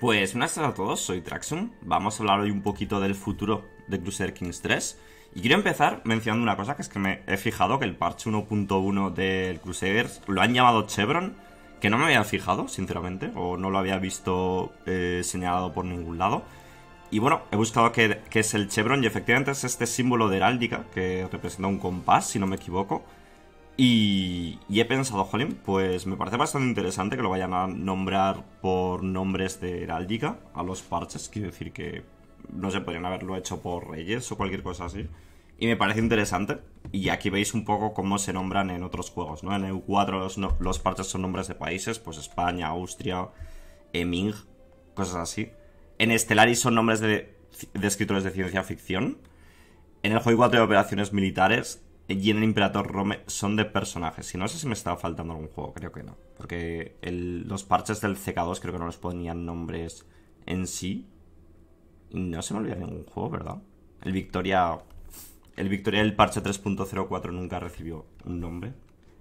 Pues buenas tardes a todos, soy Traxum. Vamos a hablar hoy un poquito del futuro de Crusader Kings 3. Y quiero empezar mencionando una cosa, que es que me he fijado que el parche 1.1 del Crusaders lo han llamado Chevron, que no me había fijado, sinceramente, o no lo había visto eh, señalado por ningún lado. Y bueno, he buscado qué, qué es el Chevron y efectivamente es este símbolo de heráldica que representa un compás, si no me equivoco. Y, he pensado, jolín, pues me parece bastante interesante que lo vayan a nombrar por nombres de heráldica a los parches. Quiero decir que no se podrían haberlo hecho por reyes o cualquier cosa así. Y me parece interesante. Y aquí veis un poco cómo se nombran en otros juegos, ¿no? En EU4 los, parches son nombres de países, pues España, Austria, Eming, cosas así. En Stellaris son nombres de, de escritores de ciencia ficción. En el juego 4 de operaciones militares y en el Imperator Rome son de personajes. Y no sé si me estaba faltando algún juego, creo que no. Porque los parches del CK2 creo que no les ponían nombres en sí. Y no se me olvida ningún juego, ¿verdad? El Victoria. El Victoria del parche 3.04 nunca recibió un nombre.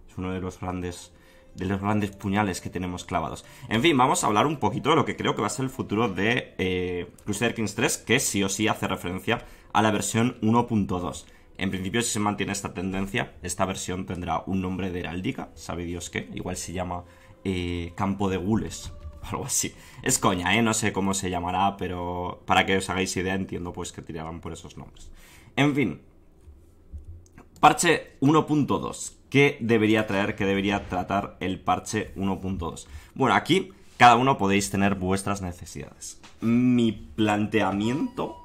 Es uno de los grandes. De los grandes puñales que tenemos clavados. En fin, vamos a hablar un poquito de lo que creo que va a ser el futuro de eh, Crusader Kings 3, que sí o sí hace referencia a la versión 1.2. En principio, si se mantiene esta tendencia, esta versión tendrá un nombre de heráldica, sabe Dios qué, igual se llama eh, Campo de Gules, algo así. Es coña, ¿eh? No sé cómo se llamará, pero para que os hagáis idea, entiendo pues que tirarán por esos nombres. En fin, parche 1.2. ¿Qué debería traer, qué debería tratar el parche 1.2? Bueno, aquí cada uno podéis tener vuestras necesidades. Mi planteamiento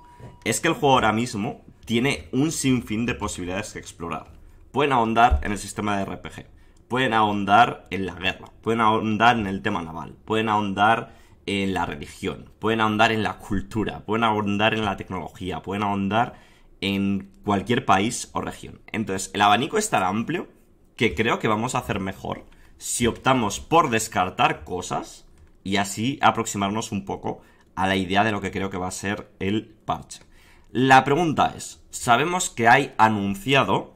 es que el juego ahora mismo tiene un sinfín de posibilidades que explorar. Pueden ahondar en el sistema de RPG, pueden ahondar en la guerra, pueden ahondar en el tema naval, pueden ahondar en la religión, pueden ahondar en la cultura, pueden ahondar en la tecnología, pueden ahondar en cualquier país o región. Entonces, el abanico es tan amplio que creo que vamos a hacer mejor si optamos por descartar cosas y así aproximarnos un poco a la idea de lo que creo que va a ser el parche. La pregunta es, sabemos que hay anunciado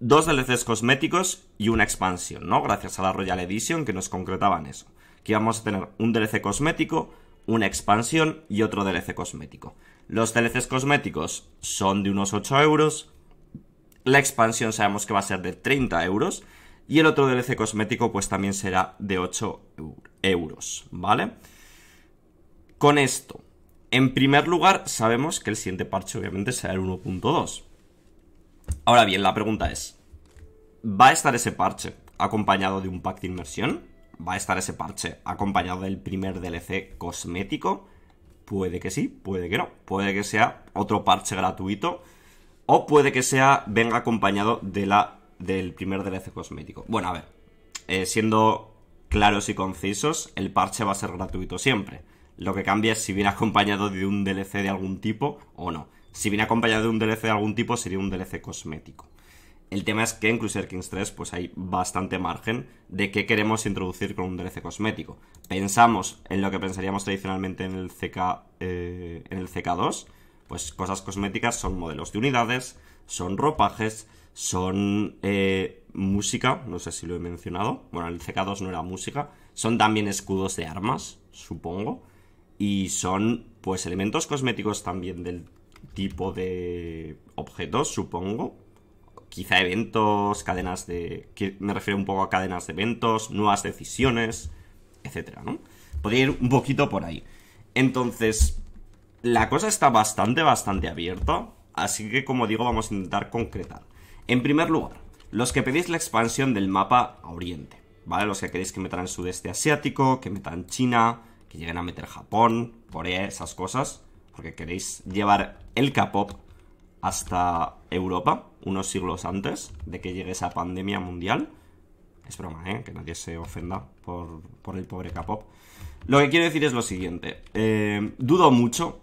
dos DLCs cosméticos y una expansión, ¿no? Gracias a la Royal Edition que nos concretaban eso. Que íbamos a tener un DLC cosmético, una expansión y otro DLC cosmético. Los DLCs cosméticos son de unos 8 euros. La expansión sabemos que va a ser de 30 euros. Y el otro DLC cosmético pues también será de 8 euros, ¿vale? Con esto, en primer lugar, sabemos que el siguiente parche obviamente será el 1.2. Ahora bien, la pregunta es, ¿va a estar ese parche acompañado de un pack de inmersión? ¿Va a estar ese parche acompañado del primer DLC cosmético? Puede que sí, puede que no. Puede que sea otro parche gratuito. O puede que sea, venga acompañado de la, del primer DLC cosmético. Bueno, a ver. Eh, siendo claros y concisos, el parche va a ser gratuito siempre. Lo que cambia es si viene acompañado de un DLC de algún tipo o no. Si viene acompañado de un DLC de algún tipo, sería un DLC cosmético. El tema es que en Crusader Kings 3 pues hay bastante margen de qué queremos introducir con un DLC cosmético. Pensamos en lo que pensaríamos tradicionalmente en el CK eh, en el CK2, pues cosas cosméticas son modelos de unidades, son ropajes, son eh, música, no sé si lo he mencionado, bueno, el CK2 no era música, son también escudos de armas, supongo, y son, pues, elementos cosméticos también del tipo de objetos, supongo. Quizá eventos, cadenas de... Me refiero un poco a cadenas de eventos, nuevas decisiones, etcétera, ¿no? Podría ir un poquito por ahí. Entonces, la cosa está bastante, bastante abierta. Así que, como digo, vamos a intentar concretar. En primer lugar, los que pedís la expansión del mapa a Oriente, ¿vale? Los que queréis que metan sudeste asiático, que metan China, que lleguen a meter Japón, Corea, esas cosas, porque queréis llevar el K-pop hasta Europa, unos siglos antes de que llegue esa pandemia mundial. Es broma, ¿eh? Que nadie se ofenda por, el pobre K-pop. Lo que quiero decir es lo siguiente. Eh, dudo mucho,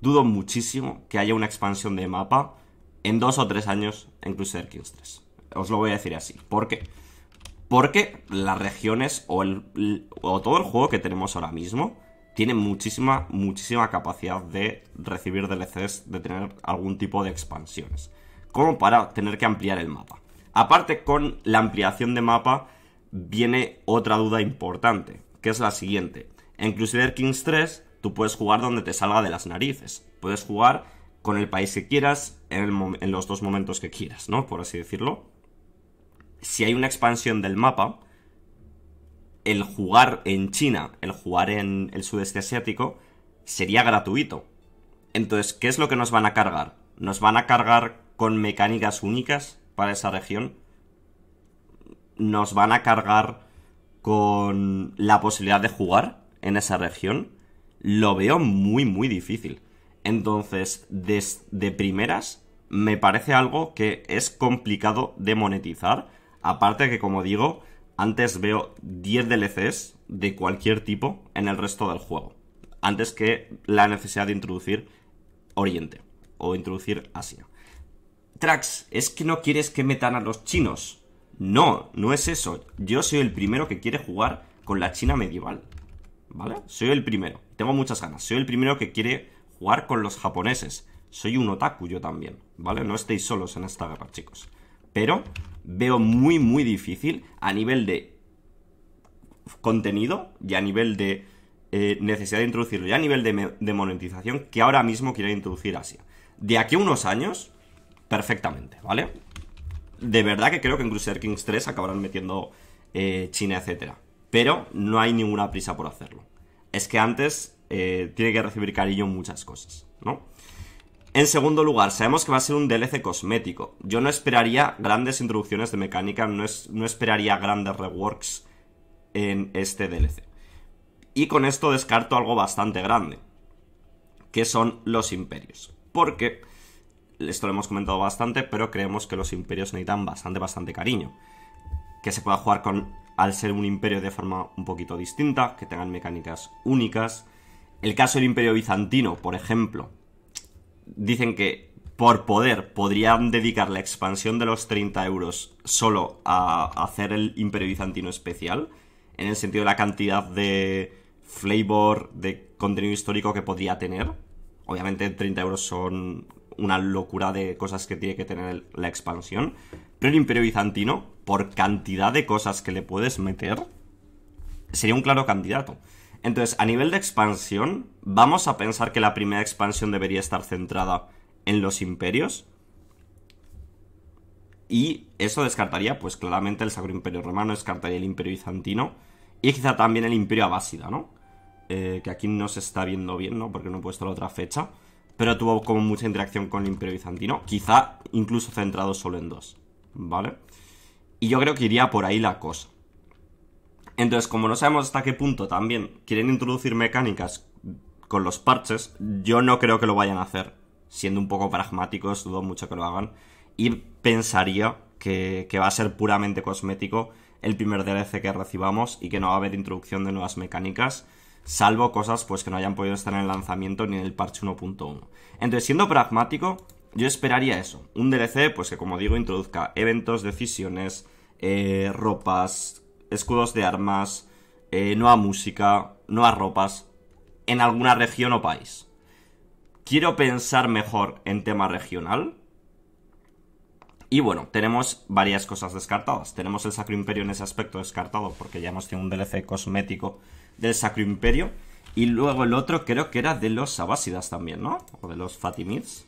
dudo muchísimo que haya una expansión de mapa en dos o tres años en Crusader Kings 3. Os lo voy a decir así. ¿Por qué? Porque las regiones o todo el juego que tenemos ahora mismo tiene muchísima, muchísima capacidad de recibir DLCs, de tener algún tipo de expansiones. Como para tener que ampliar el mapa. Aparte, con la ampliación de mapa viene otra duda importante, que es la siguiente. En Crusader Kings 3 tú puedes jugar donde te salga de las narices. Puedes jugar con el país que quieras en, en los dos momentos que quieras, ¿no? Por así decirlo. Si hay una expansión del mapa, el jugar en China, el jugar en el sudeste asiático, sería gratuito. Entonces, ¿qué es lo que nos van a cargar? ¿Nos van a cargar con mecánicas únicas para esa región? ¿Nos van a cargar con la posibilidad de jugar en esa región? Lo veo muy, muy difícil. Entonces, de, primeras, me parece algo que es complicado de monetizar. Aparte que, como digo, antes veo 10 DLCs de cualquier tipo en el resto del juego. Antes que la necesidad de introducir Oriente o introducir Asia. Trax, ¿es que no quieres que metan a los chinos? No, no es eso. Yo soy el primero que quiere jugar con la China medieval. ¿Vale? Soy el primero. Tengo muchas ganas. Soy el primero que quiere jugar con los japoneses. Soy un otaku yo también. ¿Vale? No estéis solos en esta guerra, chicos. Pero veo muy, muy difícil a nivel de contenido y a nivel de eh, necesidad de introducirlo y a nivel de, monetización que ahora mismo quiere introducir Asia. De aquí a unos años, perfectamente, ¿vale? De verdad que creo que en Crusader Kings 3 acabarán metiendo eh, China, etcétera. Pero no hay ninguna prisa por hacerlo. Es que antes eh, tiene que recibir cariño muchas cosas, ¿no? En segundo lugar, sabemos que va a ser un DLC cosmético. Yo no esperaría grandes introducciones de mecánica, no, no esperaría grandes reworks en este DLC. Y con esto descarto algo bastante grande, que son los imperios. Porque, esto lo hemos comentado bastante, pero creemos que los imperios necesitan bastante, bastante cariño. Que se pueda jugar con, al ser un imperio de forma un poquito distinta, que tengan mecánicas únicas. El caso del imperio bizantino, por ejemplo, dicen que por poder podrían dedicar la expansión de los 30 euros solo a hacer el imperio bizantino especial, en el sentido de la cantidad de flavor de contenido histórico que podría tener. Obviamente 30 euros son una locura de cosas que tiene que tener la expansión. Pero el Imperio Bizantino, por cantidad de cosas que le puedes meter, sería un claro candidato. Entonces, a nivel de expansión, vamos a pensar que la primera expansión debería estar centrada en los imperios. Y eso descartaría, pues claramente, el Sacro Imperio Romano, descartaría el Imperio Bizantino y quizá también el Imperio Abásida, ¿no? Eh, que aquí no se está viendo bien, ¿no? Porque no he puesto la otra fecha. Pero tuvo como mucha interacción con el Imperio Bizantino. Quizá incluso centrado solo en dos, ¿vale? Y yo creo que iría por ahí la cosa. Entonces, como no sabemos hasta qué punto también quieren introducir mecánicas con los parches, yo no creo que lo vayan a hacer. Siendo un poco pragmáticos, dudo mucho que lo hagan. Y pensaría que, va a ser puramente cosmético el primer DLC que recibamos y que no va a haber introducción de nuevas mecánicas salvo cosas pues que no hayan podido estar en el lanzamiento ni en el parche 1.1. Entonces, siendo pragmático, yo esperaría eso, un DLC pues que como digo introduzca eventos, decisiones, eh, ropas, escudos de armas, eh, nueva música, nuevas ropas, en alguna región o país. Quiero pensar mejor en tema regional. Y bueno, tenemos varias cosas descartadas. Tenemos el Sacro Imperio en ese aspecto descartado porque ya hemos tenido un DLC cosmético del Sacro Imperio. Y luego el otro creo que era de los Abásidas también, ¿no? O de los Fatimids.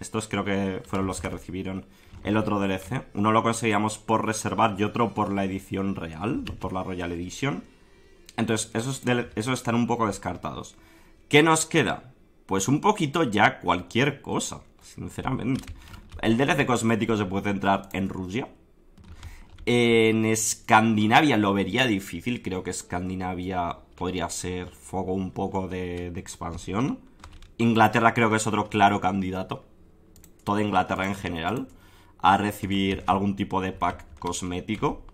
Estos creo que fueron los que recibieron el otro DLC. Uno lo conseguíamos por reservar y otro por la edición real, por la Royal Edition. Entonces, esos, esos están un poco descartados. ¿Qué nos queda? Pues un poquito ya cualquier cosa, sinceramente. El DLC cosmético se puede centrar en Rusia, en Escandinavia lo vería difícil, creo que Escandinavia podría ser foco un poco de, expansión. Inglaterra creo que es otro claro candidato, toda Inglaterra en general, a recibir algún tipo de pack cosmético.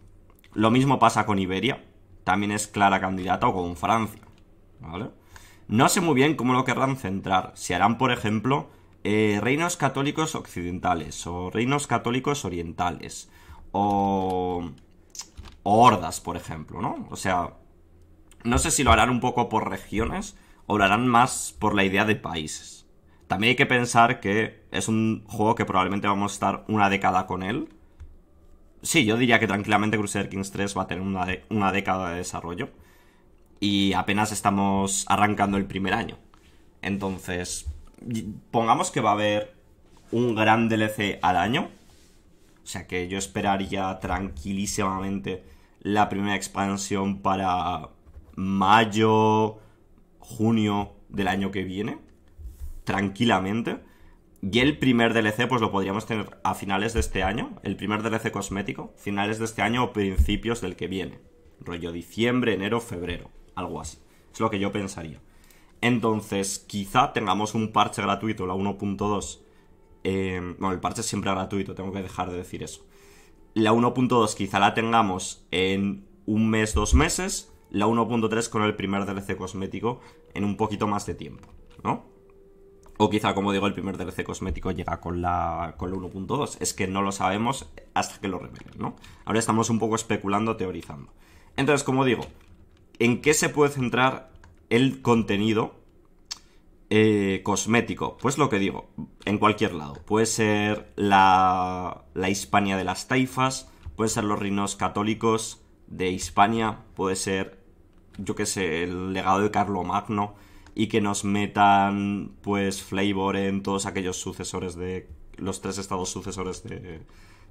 Lo mismo pasa con Iberia, también es clara candidata o con Francia, ¿vale? No sé muy bien cómo lo querrán centrar. Si harán, por ejemplo, eh, reinos católicos occidentales o reinos católicos orientales o, hordas, por ejemplo, ¿no? O sea, no sé si lo harán un poco por regiones o lo harán más por la idea de países. También hay que pensar que es un juego que probablemente vamos a estar una década con él. Sí, yo diría que tranquilamente Crusader Kings 3 va a tener una, una década de desarrollo. y apenas estamos arrancando el primer año. Entonces, pongamos que va a haber un gran DLC al año. O sea que yo esperaría tranquilísimamente la primera expansión para mayo, junio del año que viene. Tranquilamente. Y el primer DLC, pues lo podríamos tener a finales de este año. El primer DLC cosmético, finales de este año o principios del que viene. Rollo diciembre, enero, febrero. Algo así. Es lo que yo pensaría. Entonces, quizá tengamos un parche gratuito, la 1.2. Eh, bueno, el parche es siempre gratuito, tengo que dejar de decir eso. La 1.2 quizá la tengamos en un mes, dos meses. La 1.3 con el primer DLC cosmético en un poquito más de tiempo, ¿no? O quizá, como digo, el primer DLC cosmético llega con la, con la 1.2. Es que no lo sabemos hasta que lo revelen, ¿no? Ahora estamos un poco especulando, teorizando. Entonces, como digo, ¿en qué se puede centrar el contenido eh, cosmético? Pues lo que digo, en cualquier lado. Puede ser la, la Hispania de las taifas, puede ser los reinos católicos de Hispania, puede ser, yo qué sé, el legado de Carlomagno y que nos metan pues flavor en todos aquellos sucesores de los tres estados sucesores de,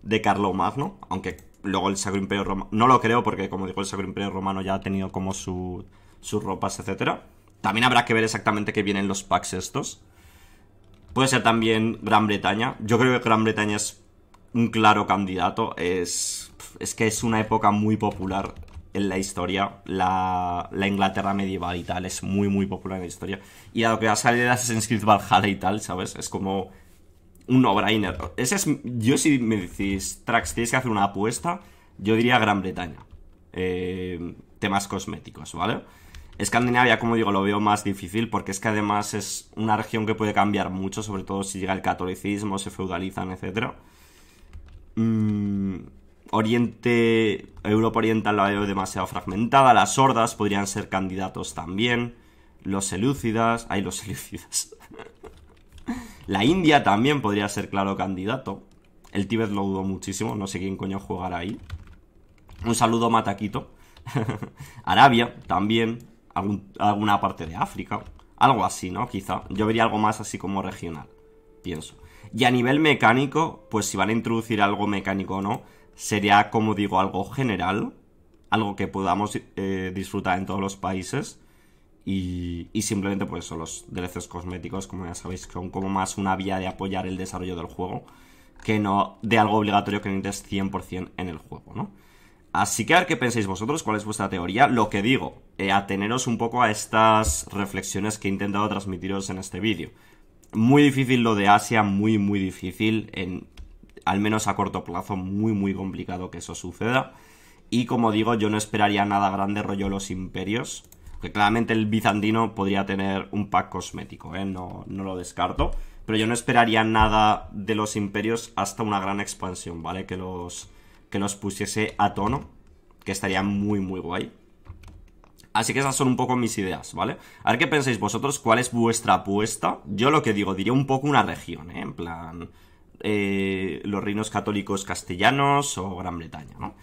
de Carlomagno, aunque luego el Sacro Imperio Romano, no lo creo porque como digo el Sacro Imperio Romano ya ha tenido como su, sus ropas, etcétera. También habrá que ver exactamente qué vienen los packs estos. Puede ser también Gran Bretaña. Yo creo que Gran Bretaña es un claro candidato. Es, es que es una época muy popular en la historia. La, Inglaterra medieval y tal es muy, muy popular en la historia. Y a lo que va a de Assassin's Creed Valhalla y tal, ¿sabes? Es como un no-brainer. Ese es, yo si me decís, Trax, tienes que hacer una apuesta, yo diría Gran Bretaña. Eh, temas cosméticos, ¿vale? Escandinavia, como digo, lo veo más difícil porque es que además es una región que puede cambiar mucho, sobre todo si llega el catolicismo, se feudalizan, etc. Mm, Oriente, Europa Oriental la veo demasiado fragmentada. Las hordas podrían ser candidatos también. Los selúcidas. Hay los selúcidas. la India también podría ser claro candidato. El Tíbet lo dudo muchísimo. No sé quién coño jugará ahí. Un saludo Mataquito. Arabia también. alguna parte de África. Algo así, ¿no? Quizá. Yo vería algo más así como regional. Pienso. Y a nivel mecánico, pues si van a introducir algo mecánico o no, sería, como digo, algo general, algo que podamos eh, disfrutar en todos los países. Y, simplemente, pues, son los DLCs cosméticos, como ya sabéis, son como más una vía de apoyar el desarrollo del juego, que no de algo obligatorio que necesites 100% en el juego, ¿no? Así que a ver qué pensáis vosotros, cuál es vuestra teoría. Lo que digo, eh, ateneros un poco a estas reflexiones que he intentado transmitiros en este vídeo. Muy difícil lo de Asia, muy, muy difícil. En al menos a corto plazo, muy, muy complicado que eso suceda. Y como digo, yo no esperaría nada grande rollo los imperios. Que claramente el bizantino podría tener un pack cosmético, ¿eh? no, no lo descarto. Pero yo no esperaría nada de los imperios hasta una gran expansión, ¿vale? Que los, que los pusiese a tono. Que estaría muy, muy guay. Así que esas son un poco mis ideas, ¿vale? A ver qué pensáis vosotros, cuál es vuestra apuesta. Yo lo que digo, diría un poco una región, ¿eh? En plan, eh, los reinos católicos castellanos o Gran Bretaña, ¿no?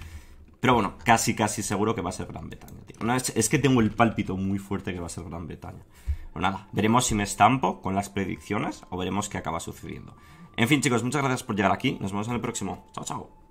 Pero bueno, casi, casi seguro que va a ser Gran Bretaña, tío. es, que tengo el pálpito muy fuerte que va a ser Gran Bretaña. Bueno, nada, veremos si me estampo con las predicciones o veremos qué acaba sucediendo. En fin, chicos, muchas gracias por llegar aquí. Nos vemos en el próximo. Chao, chao.